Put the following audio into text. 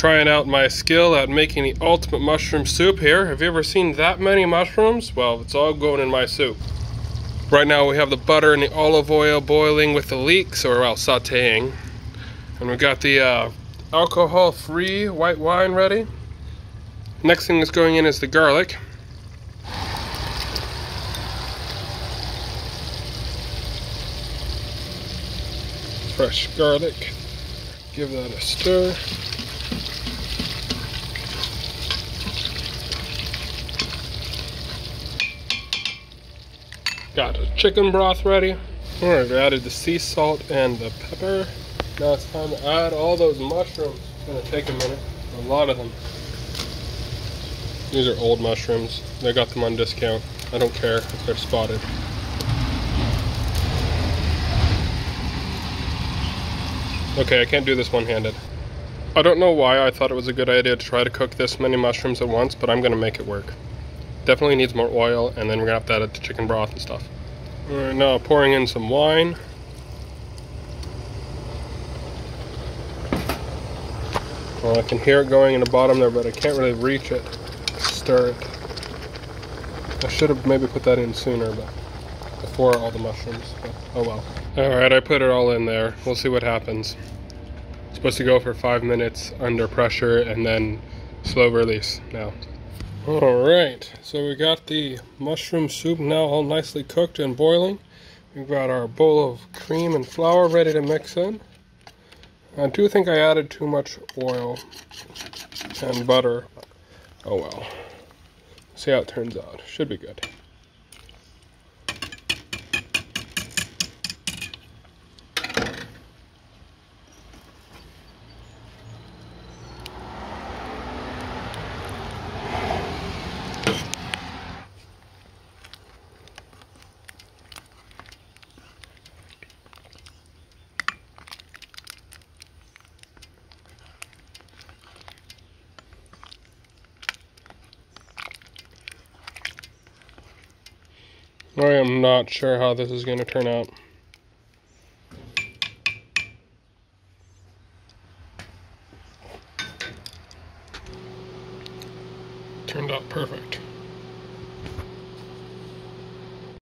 trying out my skill at making the ultimate mushroom soup here. Have you ever seen that many mushrooms? Well, it's all going in my soup. Right now we have the butter and the olive oil boiling with the leeks, or well, sauteing. And we've got the uh, alcohol-free white wine ready. Next thing that's going in is the garlic. Fresh garlic. Give that a stir. Got the chicken broth ready. Alright, we added the sea salt and the pepper. Now it's time to add all those mushrooms. It's gonna take a minute. A lot of them. These are old mushrooms. They got them on discount. I don't care if they're spotted. Okay, I can't do this one-handed. I don't know why I thought it was a good idea to try to cook this many mushrooms at once, but I'm gonna make it work. Definitely needs more oil, and then we're gonna have to add it to chicken broth and stuff. Alright, now pouring in some wine. Well, I can hear it going in the bottom there, but I can't really reach it. Stir it. I should have maybe put that in sooner, but before all the mushrooms. But, oh well. Alright, I put it all in there. We'll see what happens. It's supposed to go for five minutes under pressure and then slow release now. Alright, so we got the mushroom soup now all nicely cooked and boiling. We've got our bowl of cream and flour ready to mix in. I do think I added too much oil and butter. Oh well. See how it turns out. Should be good. I am not sure how this is going to turn out. Turned out perfect.